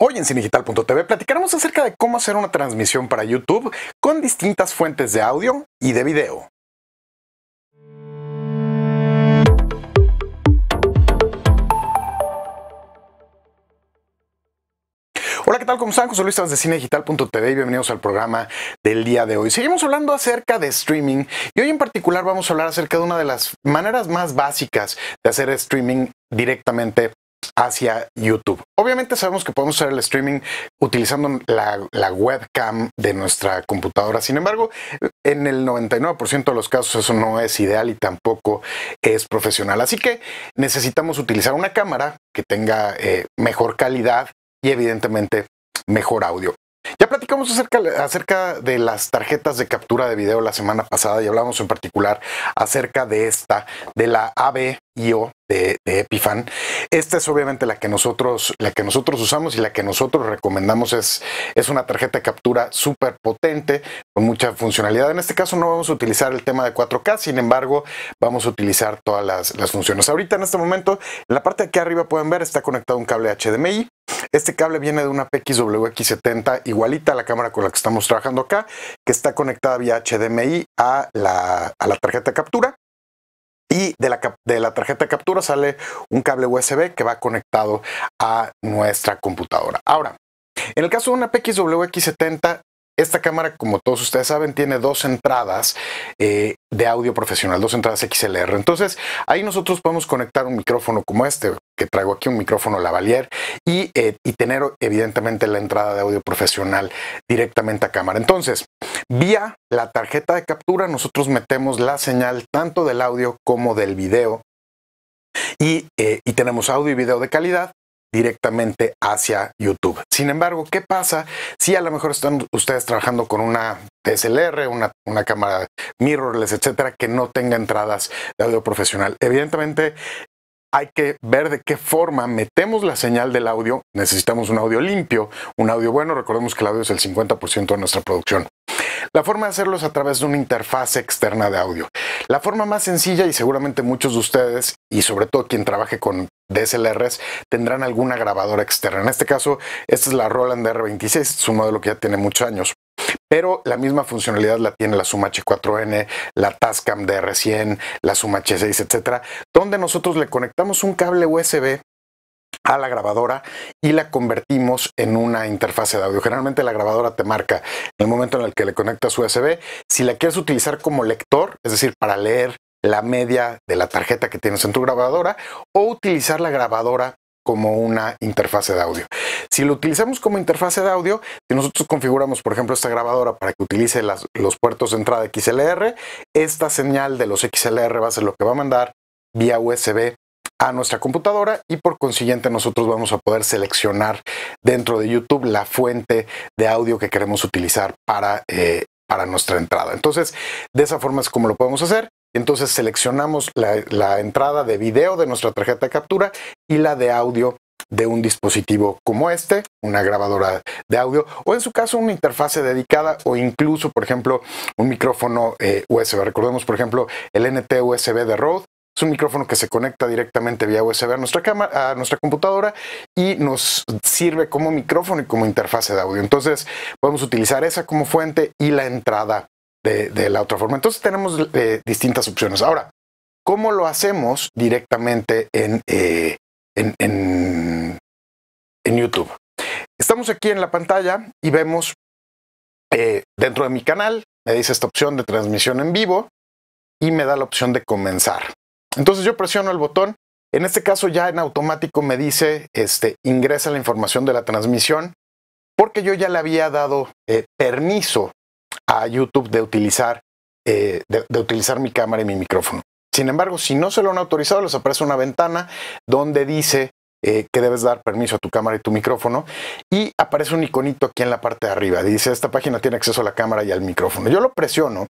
Hoy en cinedigital.tv platicaremos acerca de cómo hacer una transmisión para YouTube con distintas fuentes de audio y de video. Hola, ¿qué tal? ¿Cómo están? José Luis de cinedigital.tv y bienvenidos al programa del día de hoy. Seguimos hablando acerca de streaming y hoy en particular vamos a hablar acerca de una de las maneras más básicas de hacer streaming directamente hacia YouTube. Obviamente sabemos que podemos hacer el streaming utilizando la, webcam de nuestra computadora. Sin embargo, en el 99% de los casos eso no es ideal y tampoco es profesional. Así que necesitamos utilizar una cámara que tenga eh, mejor calidad y evidentemente mejor audio. Ya platicamos acerca, acerca, de las tarjetas de captura de video la semana pasada y hablamos en particular acerca de esta, de la ABIO de, de, Epifan. Esta es obviamente la que nosotros, la que nosotros usamos y la que nosotros recomendamos. Es, es una tarjeta de captura súper potente, con mucha funcionalidad. En este caso no vamos a utilizar el tema de 4K, sin embargo, vamos a utilizar todas las, las funciones. Ahorita en este momento, en la parte de aquí arriba pueden ver, está conectado un cable HDMI. Este cable viene de una PXWX70 igualita a la cámara con la que estamos trabajando acá, que está conectada vía HDMI a la, a la tarjeta de captura. Y de la, de la, tarjeta de captura sale un cable USB que va conectado a nuestra computadora. Ahora, en el caso de una PXWX70, esta cámara, como todos ustedes saben, tiene dos entradas eh, de audio profesional, dos entradas XLR. Entonces, ahí nosotros podemos conectar un micrófono como este, que traigo aquí un micrófono lavalier, y, eh, y tener evidentemente la entrada de audio profesional directamente a cámara. Entonces, vía la tarjeta de captura, nosotros metemos la señal tanto del audio como del video. Y, eh, y tenemos audio y video de calidad directamente hacia YouTube. Sin embargo, ¿qué pasa si a lo mejor están ustedes trabajando con una DSLR, una, una cámara mirrorless, etcétera, que no tenga entradas de audio profesional? Evidentemente, hay que ver de qué forma metemos la señal del audio. Necesitamos un audio limpio, un audio bueno. Recordemos que el audio es el 50% de nuestra producción. La forma de hacerlo es a través de una interfaz externa de audio. La forma más sencilla y seguramente muchos de ustedes y sobre todo quien trabaje con DSLRs tendrán alguna grabadora externa. En este caso, esta es la Roland R26, es un modelo que ya tiene muchos años. Pero la misma funcionalidad la tiene la Suma H4N, la Tascam DR100, la Suma H6, etcétera, donde nosotros le conectamos un cable USB a la grabadora y la convertimos en una interfase de audio. Generalmente la grabadora te marca el momento en el que le conectas USB. Si la quieres utilizar como lector, es decir, para leer la media de la tarjeta que tienes en tu grabadora, o utilizar la grabadora como una interfase de audio. Si lo utilizamos como interfase de audio, si nosotros configuramos, por ejemplo, esta grabadora para que utilice los puertos de entrada XLR, esta señal de los XLR va a ser lo que va a mandar vía USB a nuestra computadora y por consiguiente nosotros vamos a poder seleccionar dentro de YouTube la fuente de audio que queremos utilizar para, eh, para nuestra entrada. Entonces, de esa forma es como lo podemos hacer. Entonces seleccionamos la, entrada de video de nuestra tarjeta de captura y la de audio de un dispositivo como este, una grabadora de audio, o en su caso una interfase dedicada o incluso, por ejemplo, un micrófono eh, USB. Recordemos, por ejemplo, el NT USB de Rode es un micrófono que se conecta directamente vía USB a nuestra cámara, a nuestra computadora y nos sirve como micrófono y como interfase de audio. Entonces podemos utilizar esa como fuente y la entrada de, la otra forma. Entonces tenemos eh, distintas opciones. Ahora, ¿cómo lo hacemos directamente en, eh, en, en, YouTube? Estamos aquí en la pantalla y vemos eh, dentro de mi canal, me dice esta opción de transmisión en vivo y me da la opción de comenzar. Entonces yo presiono el botón. En este caso ya en automático me dice, este, ingresa la información de la transmisión, porque yo ya le había dado permiso a YouTube de utilizar, eh, de, utilizar mi cámara y mi micrófono. Sin embargo, si no se lo han autorizado, les aparece una ventana donde dice eh, que debes dar permiso a tu cámara y tu micrófono y aparece un iconito aquí en la parte de arriba. Dice, esta página tiene acceso a la cámara y al micrófono. Yo lo presiono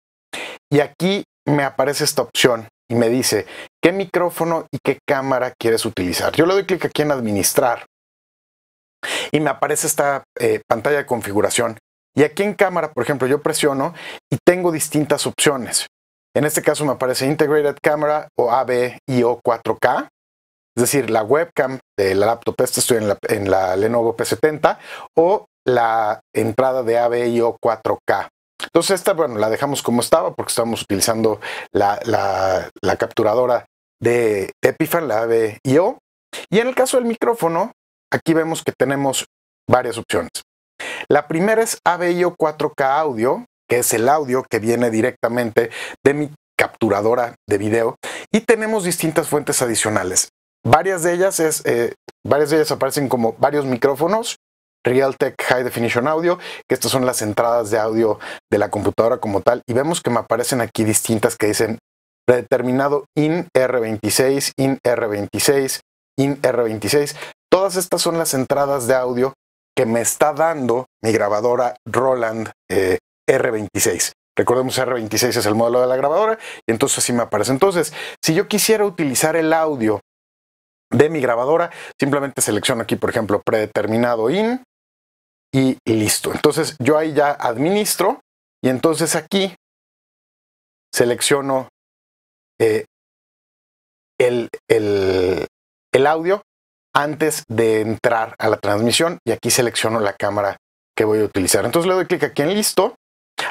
y aquí me aparece esta opción y me dice qué micrófono y qué cámara quieres utilizar. Yo le doy clic aquí en administrar y me aparece esta eh, pantalla de configuración. Y aquí en cámara, por ejemplo, yo presiono y tengo distintas opciones. En este caso me aparece Integrated Camera o AV o 4K. es decir, la webcam de la laptop, esta estoy en la, en la Lenovo P70, o la entrada de AVIO 4K. Entonces esta, bueno, la dejamos como estaba porque estamos utilizando la, la, capturadora de Epifan, la AVIO. Y en el caso del micrófono, aquí vemos que tenemos varias opciones. La primera es AVIO 4K audio, que es el audio que viene directamente de mi capturadora de video. Y tenemos distintas fuentes adicionales. Varias de ellas es, eh, varias de ellas aparecen como varios micrófonos Realtek High Definition Audio, que estas son las entradas de audio de la computadora como tal. Y vemos que me aparecen aquí distintas que dicen predeterminado IN R26, IN R26, IN R26. Todas estas son las entradas de audio que me está dando mi grabadora Roland eh, R26. Recordemos R26 es el modelo de la grabadora y entonces así me aparece. Entonces, si yo quisiera utilizar el audio de mi grabadora, simplemente selecciono aquí, por ejemplo, predeterminado IN y listo. Entonces yo ahí ya administro y entonces aquí selecciono eh, el, el audio antes de entrar a la transmisión y aquí selecciono la cámara que voy a utilizar. Entonces le doy clic aquí en listo.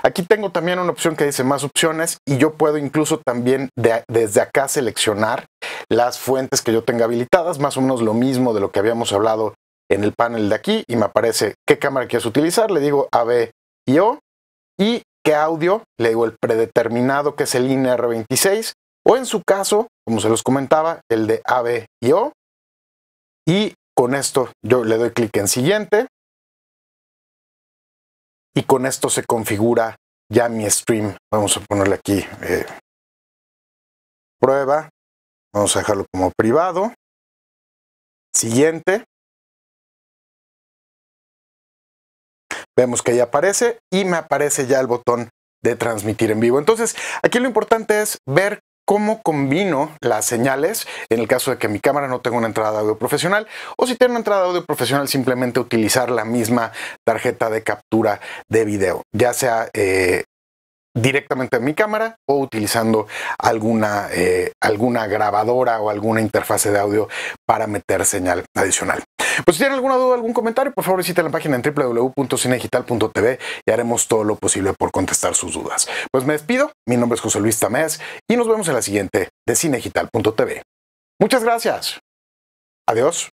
Aquí tengo también una opción que dice más opciones y yo puedo incluso también desde acá seleccionar las fuentes que yo tenga habilitadas, más o menos lo mismo de lo que habíamos hablado en el panel de aquí y me aparece qué cámara quieres utilizar, le digo AB y O y qué audio, le digo el predeterminado que es el INR26 o en su caso, como se los comentaba, el de AB y O y con esto yo le doy clic en siguiente y con esto se configura ya mi stream. Vamos a ponerle aquí eh, prueba, vamos a dejarlo como privado. Siguiente. Vemos que ahí aparece y me aparece ya el botón de transmitir en vivo. Entonces, aquí lo importante es ver cómo combino las señales en el caso de que mi cámara no tenga una entrada de audio profesional o si tiene una entrada de audio profesional simplemente utilizar la misma tarjeta de captura de video, ya sea eh, directamente en mi cámara o utilizando alguna, eh, alguna grabadora o alguna interfase de audio para meter señal adicional. Pues si tienen alguna duda, algún comentario, por favor visiten la página en www.cinedigital.tv y haremos todo lo posible por contestar sus dudas. Pues me despido, mi nombre es José Luis Tamés y nos vemos en la siguiente de cinedigital.tv. Muchas gracias. Adiós.